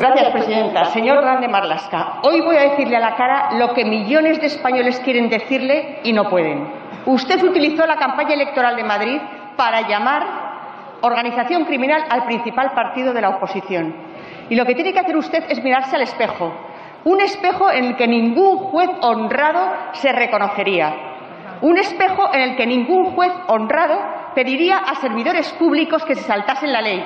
Gracias, presidenta. Señor Grande Marlasca, hoy voy a decirle a la cara lo que millones de españoles quieren decirle y no pueden. Usted utilizó la campaña electoral de Madrid para llamar organización criminal al principal partido de la oposición. Y lo que tiene que hacer usted es mirarse al espejo. Un espejo en el que ningún juez honrado se reconocería. Un espejo en el que ningún juez honrado pediría a servidores públicos que se saltasen la ley.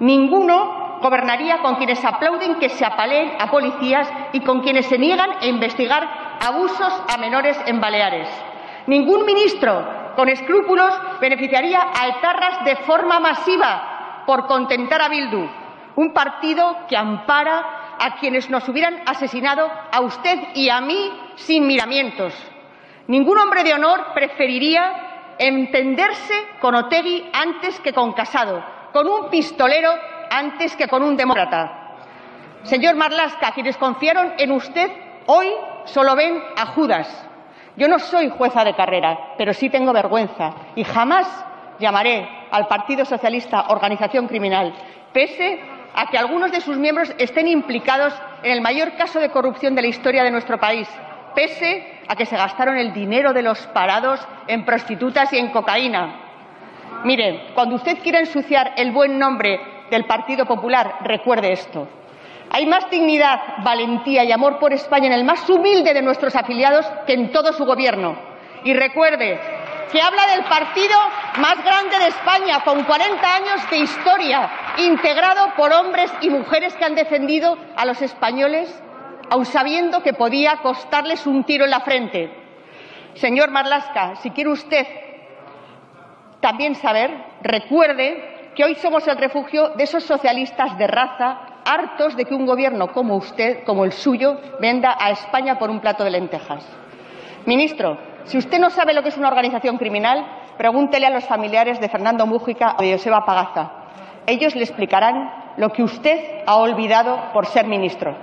Ninguno gobernaría con quienes aplauden que se apaleen a policías y con quienes se niegan a investigar abusos a menores en Baleares. Ningún ministro con escrúpulos beneficiaría a etarras de forma masiva por contentar a Bildu, un partido que ampara a quienes nos hubieran asesinado a usted y a mí sin miramientos. Ningún hombre de honor preferiría entenderse con Otegui antes que con Casado, con un pistolero antes que con un demócrata. Señor Marlasca, quienes confiaron en usted hoy solo ven a Judas. Yo no soy jueza de carrera, pero sí tengo vergüenza y jamás llamaré al Partido Socialista organización criminal, pese a que algunos de sus miembros estén implicados en el mayor caso de corrupción de la historia de nuestro país, pese a que se gastaron el dinero de los parados en prostitutas y en cocaína. Mire, cuando usted quiera ensuciar el buen nombre del Partido Popular, recuerde esto. Hay más dignidad, valentía y amor por España en el más humilde de nuestros afiliados que en todo su gobierno. Y recuerde que habla del partido más grande de España, con 40 años de historia, integrado por hombres y mujeres que han defendido a los españoles, aun sabiendo que podía costarles un tiro en la frente. Señor Marlasca, si quiere usted también saber, recuerde que hoy somos el refugio de esos socialistas de raza hartos de que un gobierno como usted, como el suyo, venda a España por un plato de lentejas. Ministro, si usted no sabe lo que es una organización criminal, pregúntele a los familiares de Fernando Mújica o de Joseba Pagaza. Ellos le explicarán lo que usted ha olvidado por ser ministro.